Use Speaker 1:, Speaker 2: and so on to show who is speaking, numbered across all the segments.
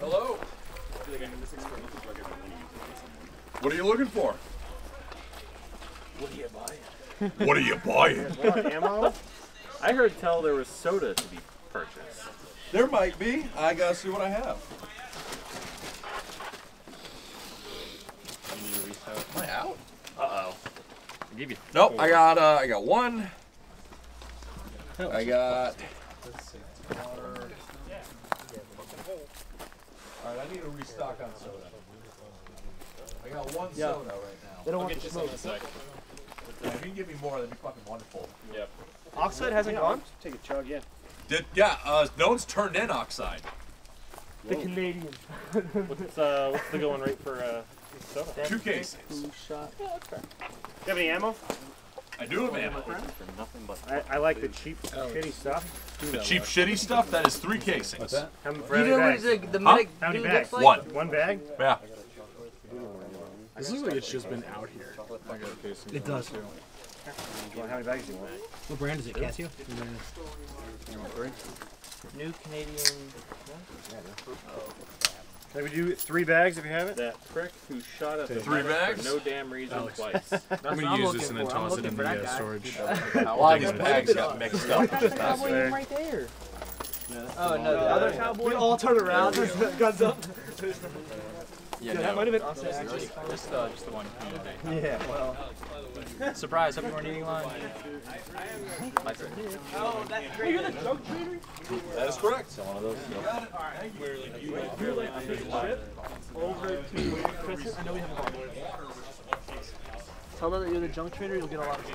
Speaker 1: Hello. What are you looking for?
Speaker 2: What are you buying?
Speaker 1: What are you buying?
Speaker 2: Ammo? I heard tell there was soda to be purchased.
Speaker 1: There might be. I gotta see what I have.
Speaker 2: You need a reset.
Speaker 1: Am I out?
Speaker 2: Uh oh. I give you.
Speaker 1: Nope. I got. Uh, I got one. I got. All right, I need to restock on soda. I got one
Speaker 3: Yeah.
Speaker 1: soda right now.
Speaker 3: They don't
Speaker 2: I'll
Speaker 3: want
Speaker 2: get
Speaker 3: the
Speaker 2: you some
Speaker 3: smoke.
Speaker 2: in a sec.
Speaker 1: If you can give me more, that'd be fucking wonderful.
Speaker 2: Yep.
Speaker 3: Oxide hasn't gone?
Speaker 2: Take a chug, yeah.
Speaker 1: Did yeah? Uh, no one's turned in oxide.
Speaker 3: The Canadian.
Speaker 2: What's uh what's the going rate for uh soda?
Speaker 1: Two cases.
Speaker 3: Who shot?
Speaker 2: Yeah, that's fair.
Speaker 4: You have any ammo?
Speaker 1: I do have ammo.
Speaker 2: For nothing but
Speaker 4: I, I like the cheap, shitty stuff.
Speaker 1: The cheap, shitty stuff. That is three casings.
Speaker 4: How, for
Speaker 5: You know
Speaker 4: many
Speaker 5: what
Speaker 4: bags?
Speaker 5: the, the
Speaker 1: Huh?
Speaker 4: How many bags?
Speaker 5: like?
Speaker 1: One.
Speaker 4: One bag?
Speaker 1: Yeah.
Speaker 6: This looks like it's just been out here.
Speaker 3: It does.
Speaker 4: Well, how many bags do you want?
Speaker 3: What brand is it? Casio?
Speaker 5: New Canadian. Oh.
Speaker 4: Maybe do three bags if you have it.
Speaker 2: that prick who shot at the
Speaker 1: Three bags?
Speaker 2: for no damn reason
Speaker 6: Alex.
Speaker 2: twice.
Speaker 6: I'm gonna use this and then toss it in the uh, storage.
Speaker 1: All these bags got mixed up.
Speaker 5: Cowboy
Speaker 4: fair.
Speaker 5: right there. Oh no, the other cowboy.
Speaker 3: We all turn around, guns up.
Speaker 5: Yeah,
Speaker 3: That might have been us actually.
Speaker 5: Just, uh, just the one.
Speaker 3: Yeah, well.
Speaker 5: Surprise! Hope you weren't eating lunch. My turn.
Speaker 1: That is correct.
Speaker 2: One of those.
Speaker 3: Tell them that you're the junk trader, you'll get a lot of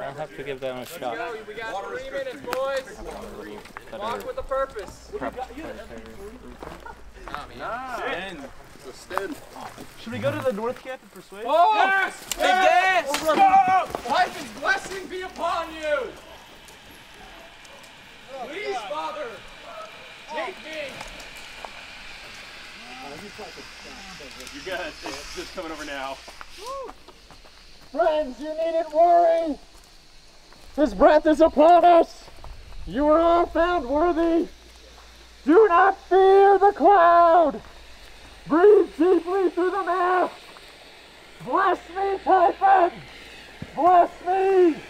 Speaker 5: I'll have to give them a shot.
Speaker 7: We got three minutes, boys. Walk with a purpose.
Speaker 3: Should we go to the North Camp and persuade?
Speaker 7: Oh! Yes! Yes! Go! Typhoon's blessing be upon you! Please, Father, take me!
Speaker 2: You got it. It's just coming over now.
Speaker 4: Friends, you needn't worry. His breath is upon us. You are all found worthy. Do not fear the cloud. Breathe deeply through the mask. Bless me, Typhoon. Bless me.